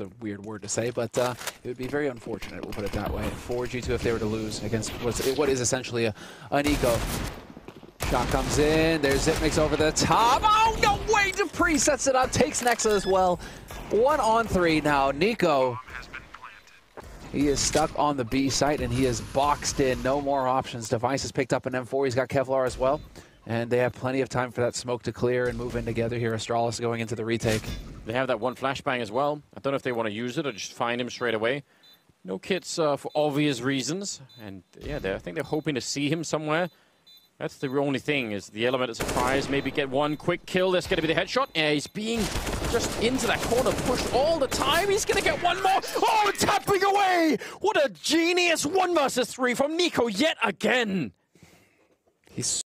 A weird word to say, but uh, it would be very unfortunate, we'll put it that way, for G2 if they were to lose against what is essentially a, an eco. Shot comes in, there's Xyp9x over the top. Oh, no way! dupreeh sets it up, takes Nexa as well. One on three now. NiKo, he is stuck on the B site and he is boxed in. No more options. Device has picked up an M4. He's got Kevlar as well. And they have plenty of time for that smoke to clear and move in together here. Astralis going into the retake. They have that one flashbang as well. I don't know if they want to use it or just find him straight away. No kits uh, for obvious reasons. And yeah, I think they're hoping to see him somewhere. That's the only thing, is the element of surprise. Maybe get one quick kill. That's going to be the headshot. Yeah, he's being just into that corner, pushed all the time. He's going to get one more. Oh, tapping away! What a genius one versus three from NiKo yet again. He's